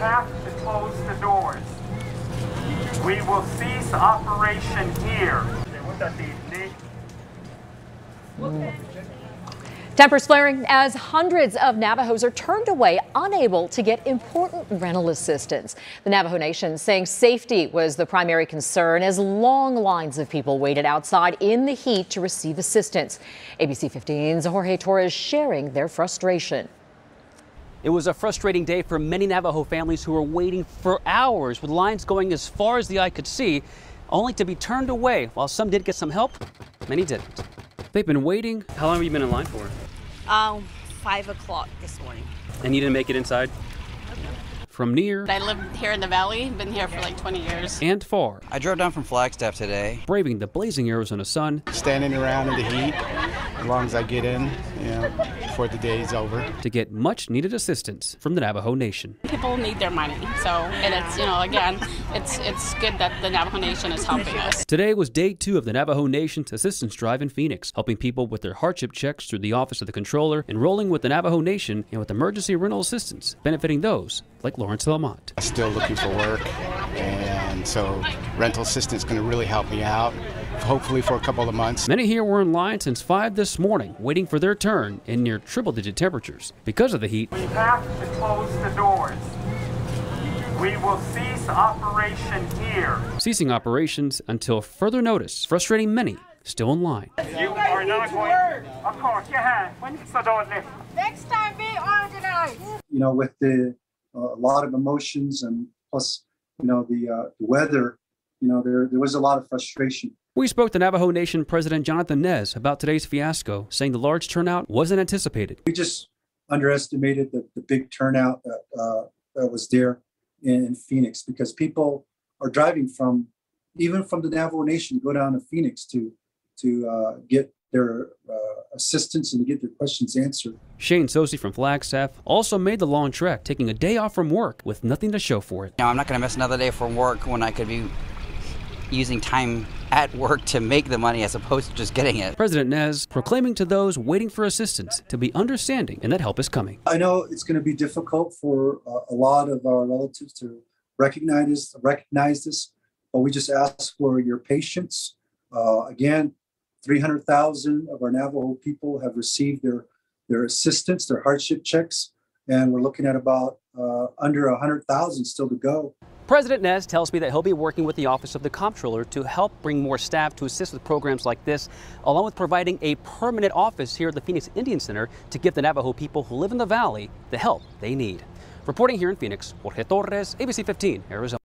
have to close the doors. We will cease operation here. Tempers flaring as hundreds of Navajos are turned away, unable to get important rental assistance. The Navajo Nation saying safety was the primary concern as long lines of people waited outside in the heat to receive assistance. ABC 15's Jorge Torres sharing their frustration. It was a frustrating day for many Navajo families who were waiting for hours with lines going as far as the eye could see, only to be turned away. While some did get some help, many didn't. They've been waiting. How long have you been in line for? Um, five o'clock this morning. And you didn't make it inside? From near I live here in the valley, been here for like 20 years. and far, I drove down from Flagstaff today. braving the blazing Arizona sun standing around in the heat as long as I get in, you know, before the day is over. to get much needed assistance from the Navajo Nation. People need their money, so and it's you know again, it's it's good that the Navajo Nation is helping us. Today was day two of the Navajo Nation's assistance drive in Phoenix, helping people with their hardship checks through the Office of the Controller, enrolling with the Navajo Nation, and with emergency rental assistance, benefiting those like Lawrence Lamont. Still looking for work, and so rental assistance is going to really help me out, hopefully for a couple of months. Many here were in line since 5 this morning, waiting for their turn in near triple digit temperatures. Because of the heat, We have to close the doors. We will cease operation here. ceasing operations until further notice, frustrating many still in line. You are not going. Of course, you have. So don't lift. Next time, be organized. you know, with the uh, a lot of emotions and plus, you know, the uh, the weather, you know, there there was a lot of frustration. We spoke to Navajo Nation President Jonathan Nez about today's fiasco, saying the large turnout wasn't anticipated. We just underestimated the, the big turnout that uh, that was there in, in Phoenix because people are driving from even from the Navajo Nation to go down to Phoenix to to uh, get their uh, assistance and to get their questions answered. Shane Sosi from Flagstaff also made the long trek, taking a day off from work with nothing to show for it. Now, I'm not going to miss another day from work when I could be using time at work to make the money as opposed to just getting it. President Nez proclaiming to those waiting for assistance to be understanding and that help is coming. I know it's going to be difficult for uh, a lot of our relatives to recognize this, recognize this, but we just ask for your patience. Uh, again, 300,000 of our Navajo people have received their their assistance, their hardship checks, and we're looking at about uh, under 100,000 still to go. President Nez tells me that he'll be working with the Office of the Comptroller to help bring more staff to assist with programs like this, along with providing a permanent office here at the Phoenix Indian Center to give the Navajo people who live in the valley the help they need. Reporting here in Phoenix, Jorge Torres, ABC 15, Arizona.